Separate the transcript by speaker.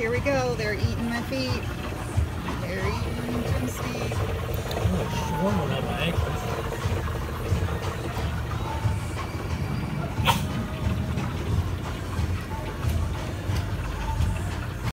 Speaker 1: here we go. They're eating my feet. They're eating Jim's feet.
Speaker 2: Oh, it's swarming on my ankles.